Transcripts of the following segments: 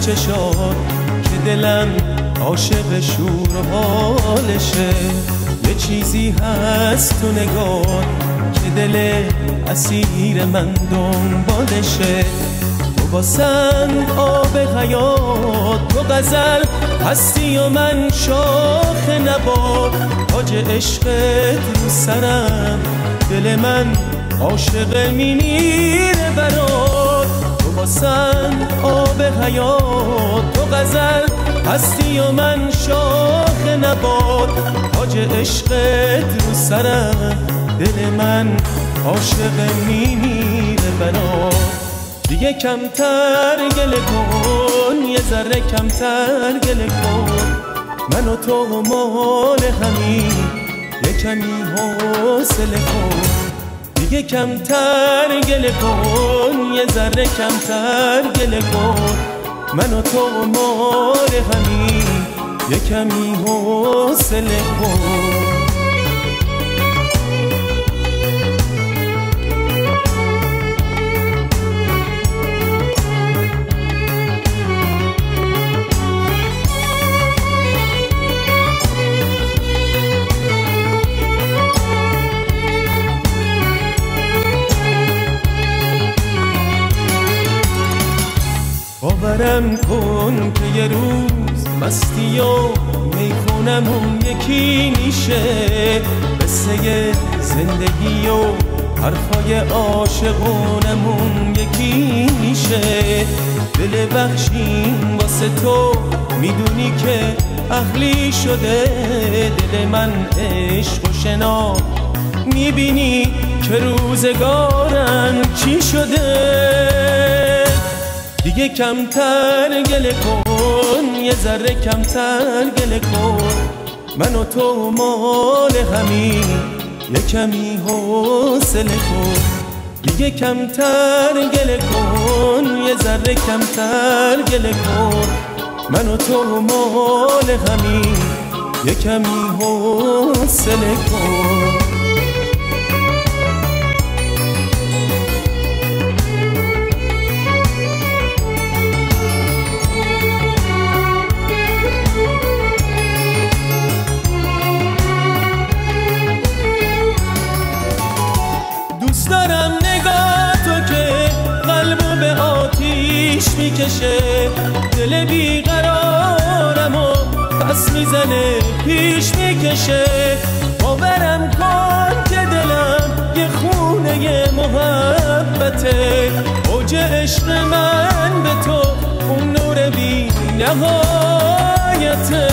چشات که دلم عاشق شور و حالشه. یه چیزی هست تو نگاه که دل اسیر من دنبالشه. تو باسن آب حیات تو غزل هستی و من شاخ نبات. تاج عشقت رو سرم دل من عاشق مینیره برات. تو حیات تو غزل هستی و من شاخ نبات. تاج عشقت رو سرم دل من عاشق میمیره برات دیگه کمتر گله کن یه ذره کمتر گله کن. من و تو مال همین یه کمی حوصله کن. دیگه کمتر گله کن یه ذره کمتر گله کن. من و تو مال همین یه کمی حوصله کن. باورم کن که یه روز مستی و میخونمون یکی میشه. قصه زندگی و حرفای عاشقونمون یکی میشه. دل بخشیم واسه تو می‌دونی که اهلی شده. دل من عشق و شنا. می‌بینی که روزگارم چی شده؟ دیگه کمتر گله کن یه ذره کمتر گله کن. من و تو مال همین یه کمی حوصله کن. دیگه کمتر گله کن یه ذره کمتر گله کن. من و تو مال همین یه کمی حوصله کن. می‌کشه دل بیقرارم و پس می‌زنه پیش می‌کشه. باورم کن که دلم یه خونه محبته. اوج عشق من به تو اون نور بی نهایته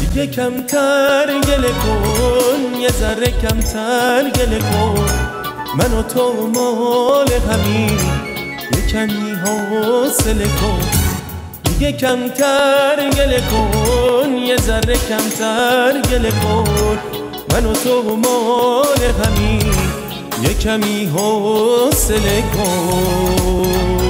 دیگه کمتر گله کن یه ذره کمتر گله کن. من و تو مال همین یه کمی حوصله کن. دیگه کمتر گله کن یه ذره کمتر گله کن. من و تو مال همین یه کمی حوصله کن.